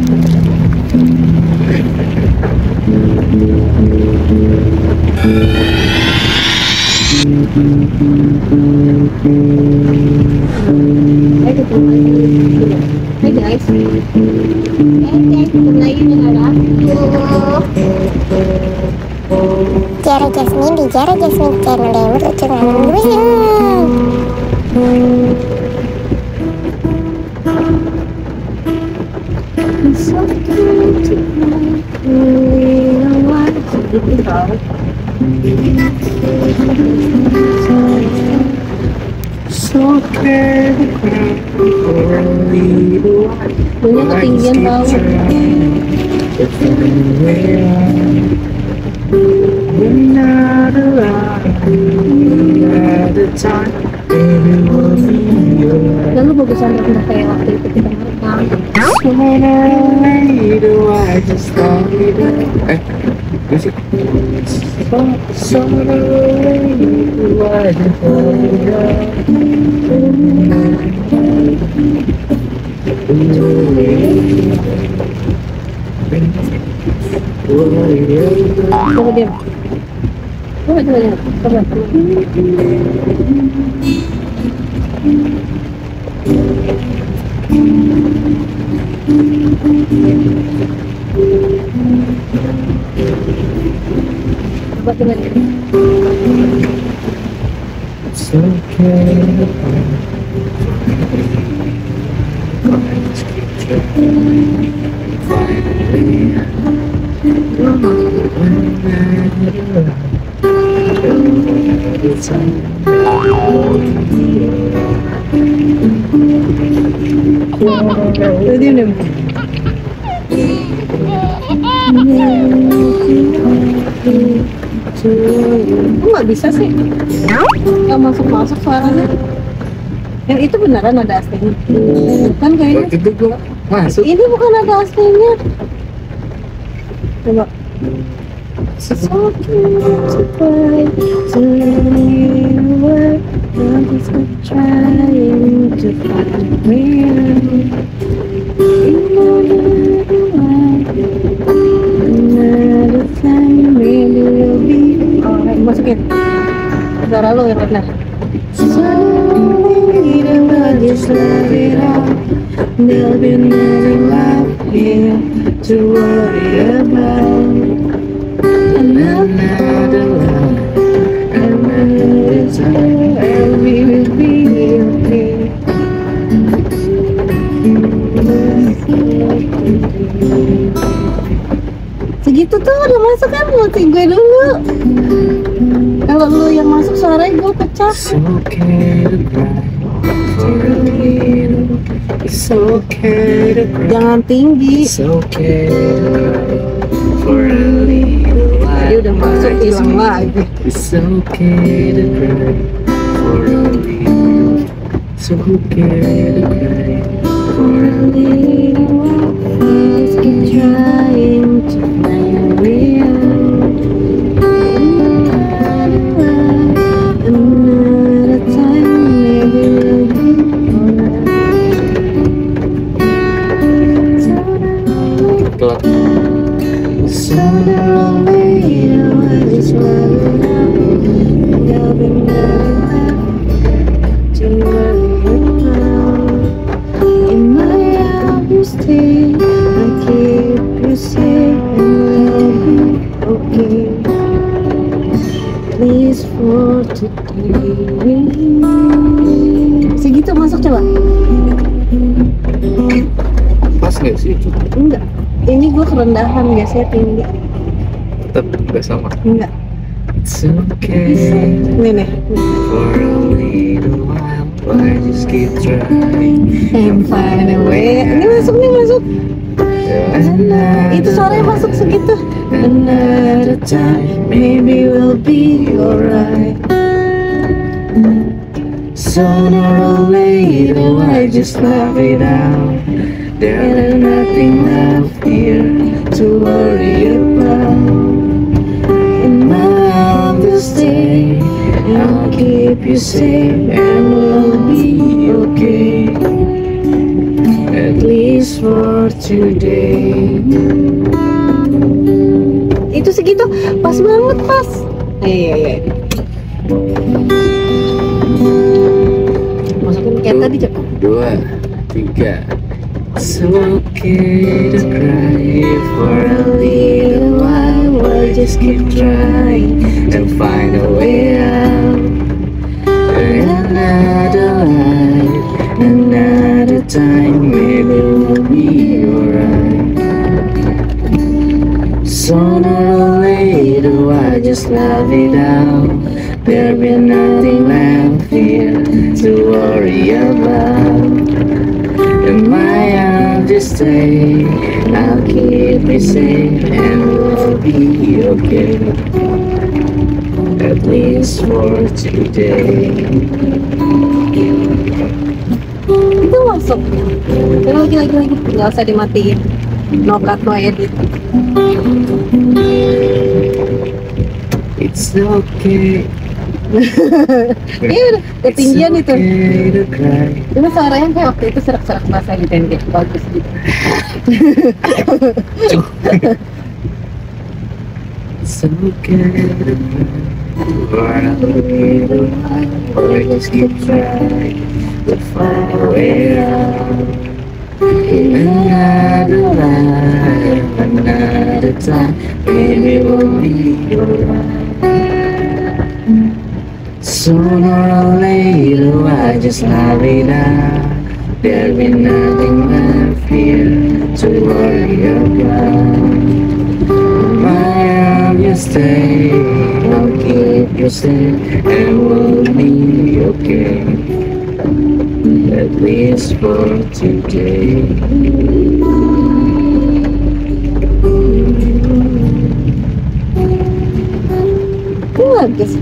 Kita mulai dulu. Hai guys. Tiara Jasmine di Tiara Jasmine channel yang lucu Punya ketinggian tahu. Dan lu bagusan rendah kayak waktu itu kita merekam. Eh, 不是。这个电脑，不会这个电脑，不会。Diam. Coba coba diam. Coba. Coba coba diam. Kok nggak bisa sih? Nggak masuk-masuk suaranya. Yang itu beneran ada aslinya. Kan kayaknya. Itu gua masuk. Ini bukan ada aslinya. Coba. So trying to find me. Masukin. Suara lo yang. Segitu tuh udah masuk kan musik gue dulu. Kalau lu yang masuk suaranya gue pecah. It's okay to cry a. Jangan tinggi. It's okay for a little while. Dia udah masuk hilang lagi. It's okay to cry for a little. It's okay to cry for a little while. Let's keep trying to find me out. Ini gue kerendahan, biasanya tinggi. Tetap nggak sama. Enggak. It's okay Nih nih. for a little while. I just keep trying. And find a way. Ini masuk nih masuk. Another Itu suaranya masuk segitu. Another time, maybe we'll be alright. Sooner or later, I just love it out. There's nothing left here to worry about. In my arms to stay, I'll keep you safe and we'll be okay. At least for today. Itu segitu pas banget pas. Iya iya. Masukin kayak tadi cepet. Dua, tiga. It's okay to cry for a little while, just keep trying and find a way out. Another life, another time, maybe we'll be alright. Sooner or later, I just love it out. There'll be nothing left here to worry about. And my arms just stay, I'll keep you safe and we'll be okay. At least for today. Itu masuk. Lagi lagi lagi. Nggak usah dimatiin. No cut no edit. It's okay. Iya ketinggian itu. Itu suaranya kayak waktu itu serak-serak bahasa gitu yang bagus gitu. It's okay to cry. For a little while, or just keep trying to find a way out. Another life, another time, maybe we'll be alright. Sooner or later, I just love it out. There'll be nothing left here to worry about. My arm, you stay, I'll keep you safe, and we'll be okay. At least for today. Itu bagus.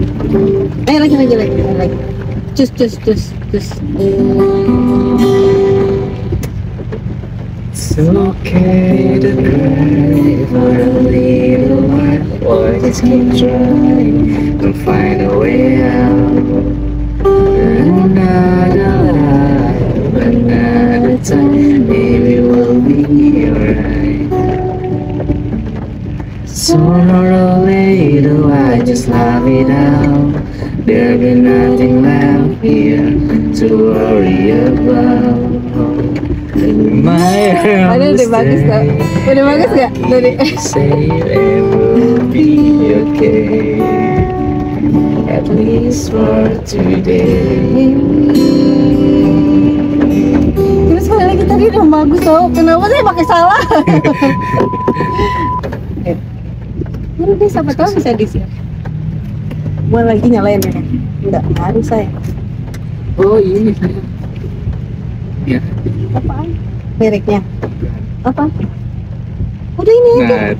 Ayo lagi lagi lagi lagi. Cus cus cus cus. It's okay to cry for a little while, or just keep trying and find a way out. Life, another time, maybe we'll be alright. Sooner or later, I just love it out. There'll be nothing left here to worry about. My arms udah bagus stay. Udah bagus gak? Dari Say it will be okay. At least for today. Terus sekali lagi tadi udah bagus tau. Kenapa saya pakai salah? Baru deh siapa tahu bisa di sini. Mau lagi nyalain ya? Enggak, harus saya. Oh ini saya. Ya. Apaan? Mereknya? Apa? Udah ini aja. Nah.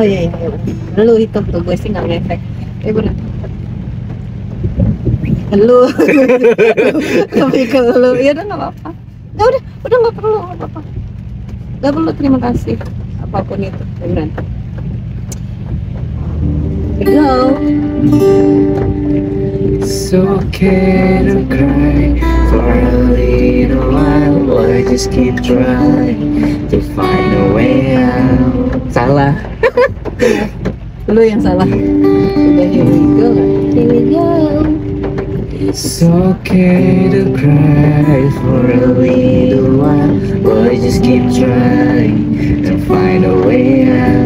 Oh iya iya. iya. Lu hitung tuh gue sih nggak ngefek. Eh bener. Lu. Lebih ke lu. Ya udah nggak apa-apa. Ya udah, udah nggak perlu nggak apa-apa. Nggak perlu terima kasih apa pun itu. We go. It's okay to cry for a little while, or just keep trying to find a way out. Salah. Lu yang salah. Udah here we go. Here we go. It's okay to cry for a little while, or just keep trying to find a way out.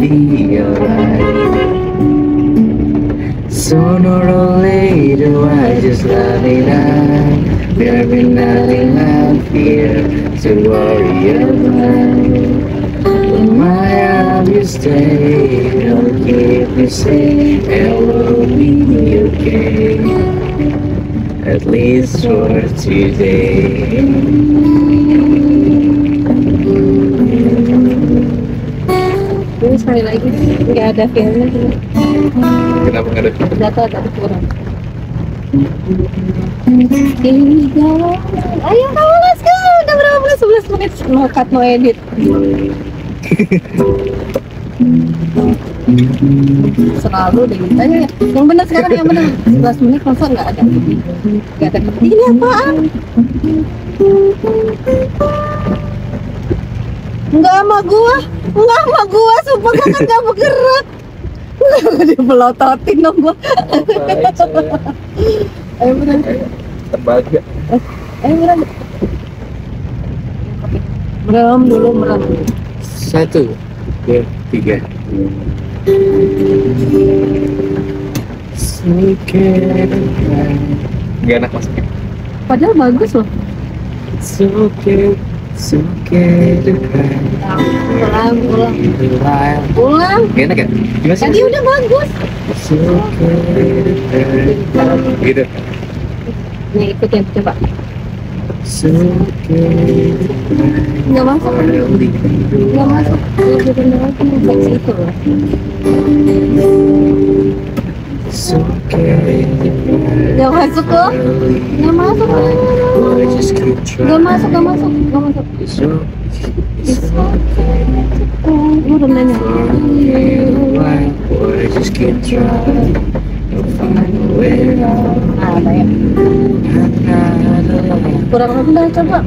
Be alright. Sooner or later, I just love it out. There'll be nothing left here to worry about. My arms you stay, Don't keep you safe, and we'll be okay. At least for today. Ini sekali lagi nggak ada filmnya. Kenapa nggak ada? Data tadi kurang. Here we go. Ayo kamu let's go. Udah berapa menit? 11 menit. No cut no edit. Selalu deh tanya ya. Yang benar sekarang yang benar. 11 menit masa nggak ada. Nggak ada. Ini apaan? Enggak sama gua. Enggak sama gua. Sumpah gua kan nggak bergerak. Dia melototin dong gua. Ayo benar. Terbagi. Ayo benar. Merem dulu merem. Satu, dua, tiga. Gak enak masuknya. Padahal bagus loh. It's okay, Pulang, pulang, Pulang. enak ya? Gimana sih? Tadi udah bagus. Gitu. Nih ikutin coba. To cry. Nggak masuk. Nggak masuk. Nggak okay to cry. Nggak masuk. Nggak masuk. I just keep trying. Nggak masuk, nggak masuk, nggak masuk. It's okay. It's It's okay. Lu udah nanya. Ya. Kurang rendah coba.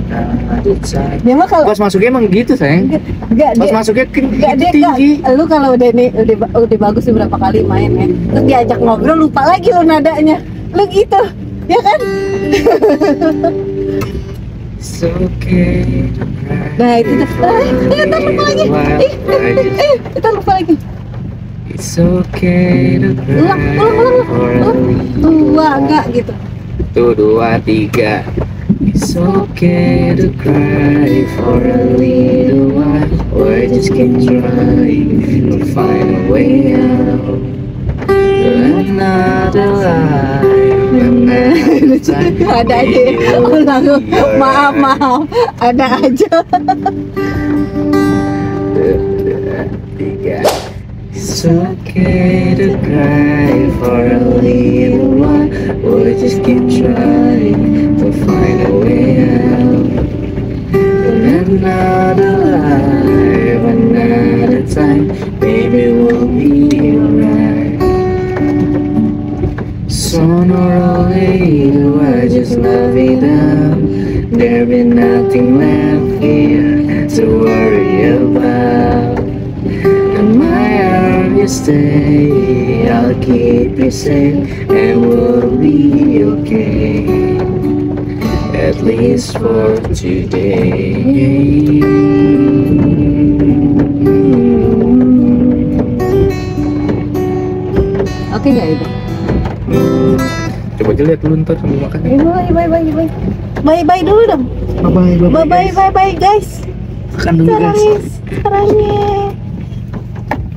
Dia mah kalau Pas masuknya emang gitu sayang. Enggak, Pas dia masuknya kan Enggak gitu dia tinggi. enggak. Lu kalau udah nih udah, udah bagus beberapa kali main ya. Terus diajak ngobrol lupa lagi lu nadanya. Lu gitu. Ya kan? Okay. Nah, itu tuh. Eh, eh, lupa lagi. Eh, eh, eh, kita lupa lagi. It's okay to cry. ulang. Dua enggak gitu. Satu, dua, tiga. It's okay to cry for a little while, or just keep trying to find a way out. Another life, another time. ada aja ya. Ulang. Maaf, maaf. Ada aja. Tiga. It's okay to cry for a little while, or just keep trying to find a way out. Another life, another time, keep you safe, and we'll be okay. At least for today. Oke enggak itu? Coba aja lihat dulu ntar sambil makan. Bye bye bye bye. Bye bye dulu dong. Bye bye Bye bye bye bye guys. Makan dulu Sekarang guys. nih,